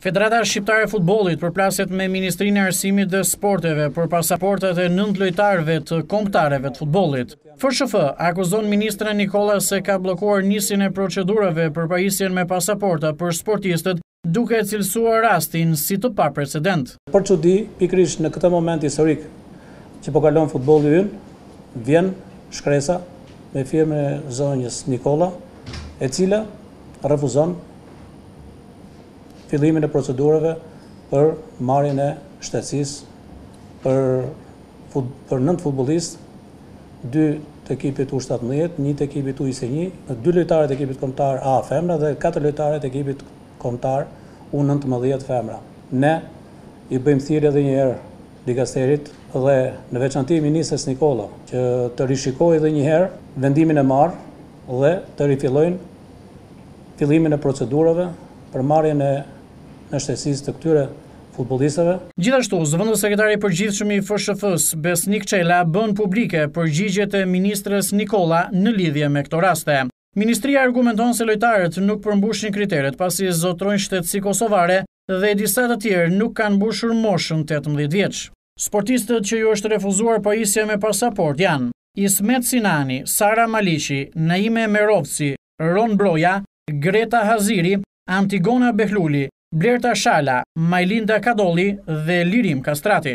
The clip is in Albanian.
Federata Shqiptare e Futbollit përplaset me Ministrinë e Arsimit dhe Sporteve për pasaportat e nëntë lojtarëve të kombëtareve të futbollit. FSHF akuzon ministren Nikolla se ka bllokuar nisjen e procedurave për pajisjen me pasaporta për sportistët duke e cilësuar rastin si të paprecedent. Për çudi, pikërisht në këtë moment historik që po kalon futbolli ynë, vjen shkresa me firmë e zonjës Nikolla, e cila refuzon fillimin e procedurave për marrjen e shtetësisë për nëntë futbollistë, dy të ekipit U17, një të ekipit U21, dy lojtare të ekipit kombëtar A femra dhe katër lojtare të ekipit kombëtar U19 femra. Ne i bëjmë thirrje edhe një herë dikasterit dhe në veçanti ministres Nikolla që të rishikojë edhe një herë vendimin e marrë dhe të rifillojnë fillimin e procedurave për marrjen e nënshtetësisë të këtyre futbollistëve. Gjithashtu, zëvendëssekretari i Përgjithshëm i FSHF-së, Besnik Çela bën publike përgjigjet e ministres Nikolla në lidhje me këto raste. Ministria argumenton se lojtarët nuk përmbushin kriteret pasi zotërojnë shtetësi kosovare dhe disa të tjerë nuk kanë mbushur moshën tetëmbëdhjetë vjeç. Sportistët që iu është refuzuar pajisja me pasaportë janë Ismet Sinani, Sara Maliqi, Naime Merovci, Ron Broja, Greta Haziri, Antigona Behluli, Blerta Shala, Majlinda Kadolli dhe Lirim Kastrati.